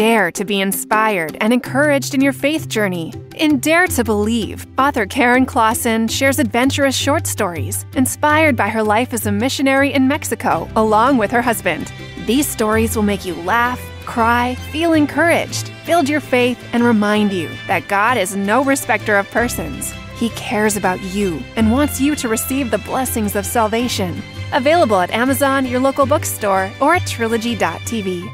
Dare to be inspired and encouraged in your faith journey. In Dare to Believe, author Karen Klassen shares adventurous short stories inspired by her life as a missionary in Mexico along with her husband. These stories will make you laugh, cry, feel encouraged, build your faith, and remind you that God is no respecter of persons. He cares about you and wants you to receive the blessings of salvation. Available at Amazon, your local bookstore, or at trilogy.tv.